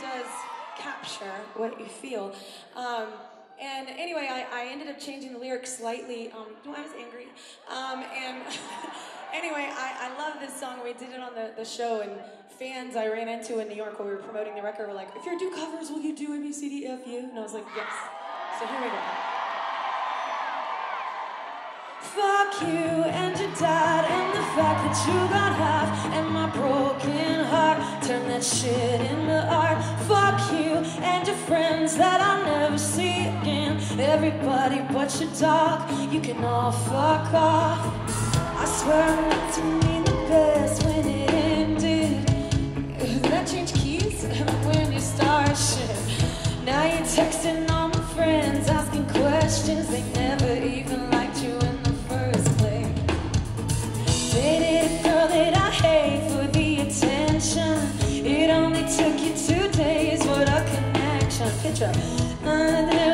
does capture what you feel. Um, and anyway, I, I ended up changing the lyrics slightly. Um, no, I was angry. Um, and anyway, I, I love this song. We did it on the, the show, and fans I ran into in New York while we were promoting the record were like, if you do covers, will you do A, B, C, D, F, U? And I was like, yes. So here we go. Fuck you and your dad and the fact that you got half and my broken heart. Turn that shit into art. Fuck you and your friends that I'll never see again. Everybody but your dog, you can all fuck off. I swear I meant to mean the best when it ended. That change keys when you start shit? Now you're texting all my friends, asking questions. They Picture, I'd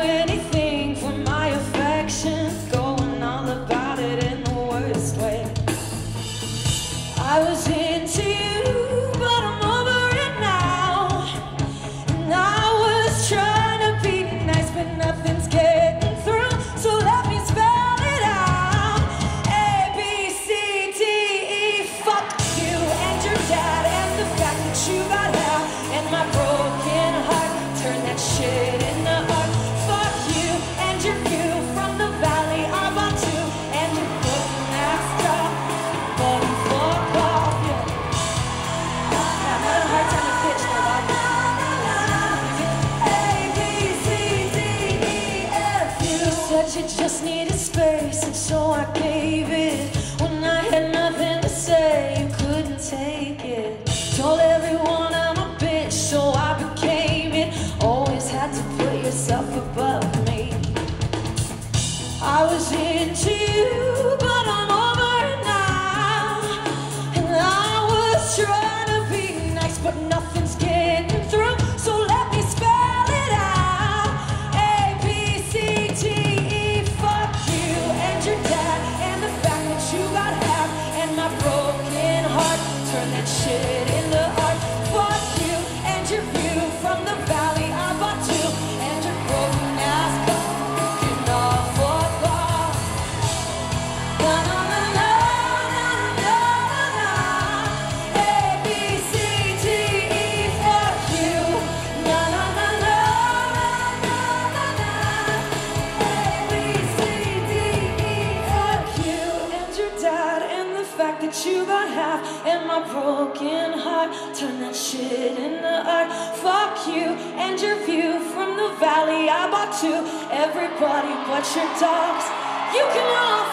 Said you just needed space, and so I gave it. When I had nothing to say, you couldn't take it. Told everyone I'm a bitch, so I became it. Always had to put yourself above me. I was into that you got half and my broken heart. Turn that shit into art. Fuck you and your view from the valley I bought to everybody but your dogs. You can all